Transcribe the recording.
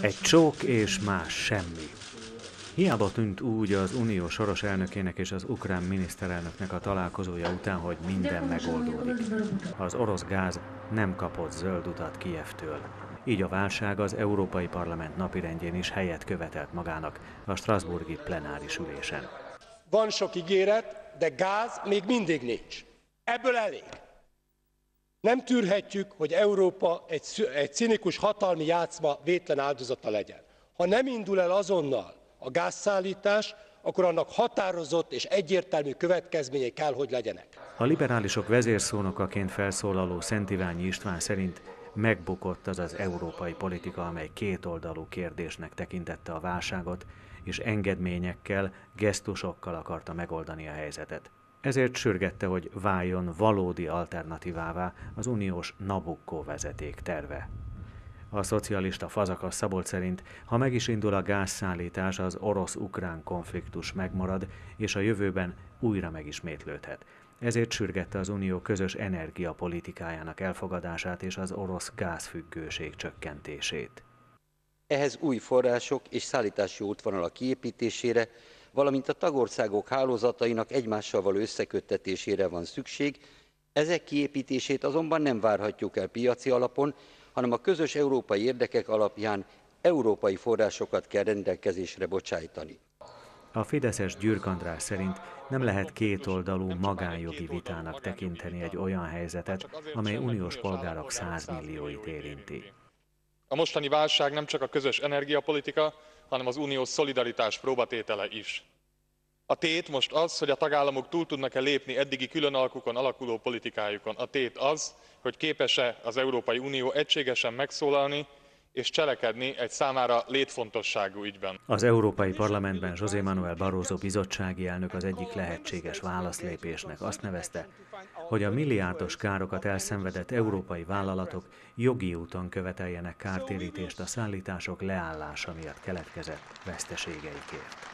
Egy csók és más semmi. Hiába tűnt úgy az unió soros elnökének és az ukrán miniszterelnöknek a találkozója után, hogy minden megoldódik. Az orosz gáz nem kapott zöld utat Kijevtől. Így a válság az Európai Parlament napirendjén is helyet követelt magának a Strasburgi plenáris ülésen. Van sok ígéret, de gáz még mindig nincs. Ebből elég. Nem tűrhetjük, hogy Európa egy, egy cinikus hatalmi játszma vétlen áldozata legyen. Ha nem indul el azonnal a gázszállítás, akkor annak határozott és egyértelmű következményei kell, hogy legyenek. A liberálisok vezérszónokaként felszólaló Szent Iványi István szerint megbukott az az európai politika, amely kétoldalú kérdésnek tekintette a válságot, és engedményekkel, gesztusokkal akarta megoldani a helyzetet. Ezért sürgette, hogy váljon valódi alternatívává az uniós Nabucco vezeték terve. A szocialista Fazakas Szabolcs szerint, ha meg is indul a gázszállítás, az orosz-ukrán konfliktus megmarad, és a jövőben újra megismétlődhet. Ezért sürgette az Unió közös energiapolitikájának elfogadását és az orosz gázfüggőség csökkentését. Ehhez új források és szállítási útvonalak kiépítésére, valamint a tagországok hálózatainak egymással való összeköttetésére van szükség, ezek kiépítését azonban nem várhatjuk el piaci alapon, hanem a közös európai érdekek alapján európai forrásokat kell rendelkezésre bocsájtani. A Fideszes Gyürk András szerint nem lehet kétoldalú magánjogi vitának tekinteni egy olyan helyzetet, amely uniós polgárok százmillióit érinti. A mostani válság nem csak a közös energiapolitika, hanem az uniós szolidaritás próbatétele is. A tét most az, hogy a tagállamok túl tudnak-e lépni eddigi különalkukon alakuló politikájukon. A tét az, hogy képes-e az Európai Unió egységesen megszólalni és cselekedni egy számára létfontosságú ügyben. Az Európai Parlamentben José Manuel Barroso bizottsági elnök az egyik lehetséges válaszlépésnek azt nevezte, hogy a milliárdos károkat elszenvedett európai vállalatok jogi úton követeljenek kártérítést a szállítások leállása miatt keletkezett veszteségeikért.